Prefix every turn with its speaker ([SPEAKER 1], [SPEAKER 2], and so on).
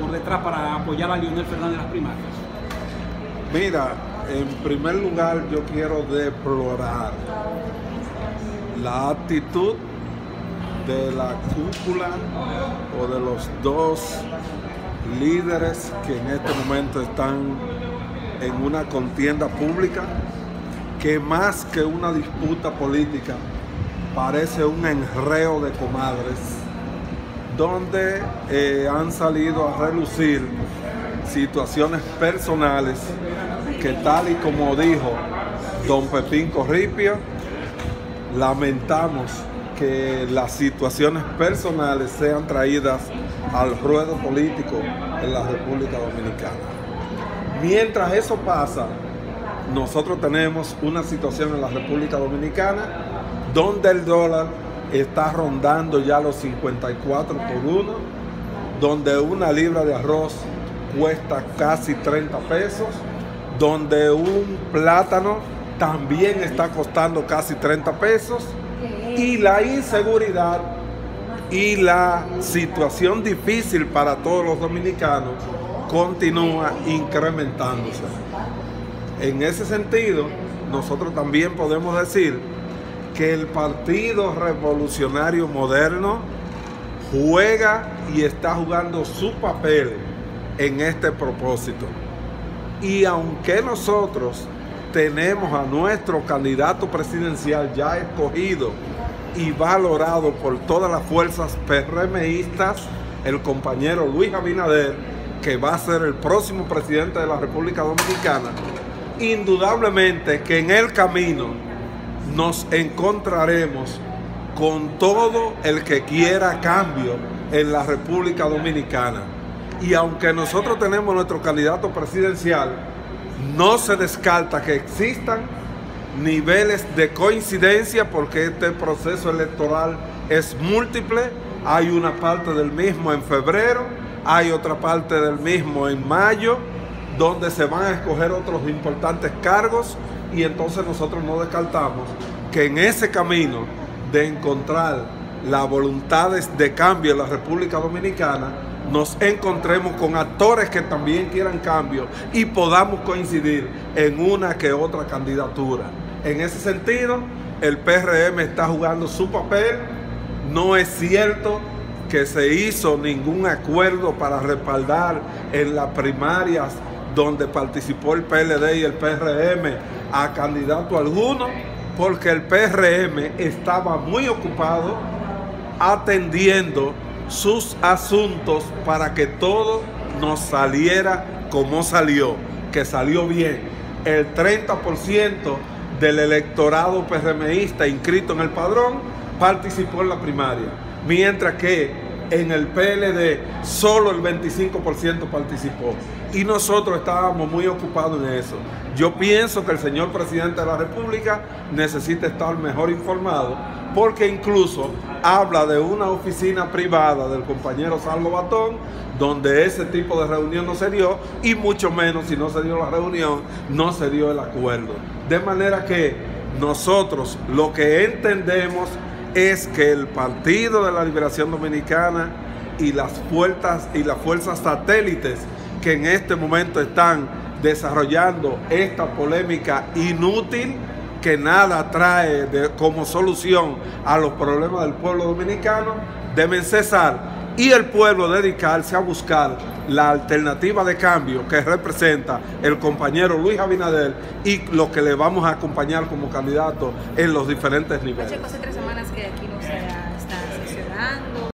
[SPEAKER 1] por detrás para apoyar a Leonel Fernández en las primarias?
[SPEAKER 2] Mira, en primer lugar yo quiero deplorar la actitud de la cúpula o de los dos líderes que en este momento están en una contienda pública que más que una disputa política parece un enreo de comadres donde eh, han salido a relucir situaciones personales que tal y como dijo don Pepín Corripio, lamentamos que las situaciones personales sean traídas al ruedo político en la República Dominicana. Mientras eso pasa, nosotros tenemos una situación en la República Dominicana donde el dólar está rondando ya los 54 por 1, donde una libra de arroz cuesta casi 30 pesos, donde un plátano también está costando casi 30 pesos y la inseguridad y la situación difícil para todos los dominicanos continúa incrementándose. En ese sentido, nosotros también podemos decir que el Partido Revolucionario Moderno juega y está jugando su papel en este propósito. Y aunque nosotros tenemos a nuestro candidato presidencial ya escogido y valorado por todas las fuerzas PRMistas, el compañero Luis Abinader, que va a ser el próximo presidente de la República Dominicana, indudablemente que en el camino nos encontraremos con todo el que quiera cambio en la República Dominicana. Y aunque nosotros tenemos nuestro candidato presidencial, no se descarta que existan niveles de coincidencia porque este proceso electoral es múltiple. Hay una parte del mismo en febrero, hay otra parte del mismo en mayo, donde se van a escoger otros importantes cargos y entonces nosotros no descartamos que en ese camino de encontrar las voluntades de cambio en la República Dominicana, nos encontremos con actores que también quieran cambio y podamos coincidir en una que otra candidatura. En ese sentido, el PRM está jugando su papel. No es cierto que se hizo ningún acuerdo para respaldar en las primarias donde participó el PLD y el PRM a candidato alguno, porque el PRM estaba muy ocupado atendiendo sus asuntos para que todo nos saliera como salió, que salió bien. El 30% del electorado PRMista inscrito en el padrón participó en la primaria, mientras que en el PLD solo el 25% participó. Y nosotros estábamos muy ocupados en eso. Yo pienso que el señor presidente de la República necesita estar mejor informado porque incluso habla de una oficina privada del compañero Salvo Batón, donde ese tipo de reunión no se dio, y mucho menos si no se dio la reunión, no se dio el acuerdo. De manera que nosotros lo que entendemos es que el Partido de la Liberación Dominicana y las fuerzas y las fuerzas satélites que en este momento están desarrollando esta polémica inútil que nada trae como solución a los problemas del pueblo dominicano, deben cesar y el pueblo dedicarse a buscar la alternativa de cambio que representa el compañero Luis Abinader y lo que le vamos a acompañar como candidato en los diferentes niveles.
[SPEAKER 3] tres semanas que aquí no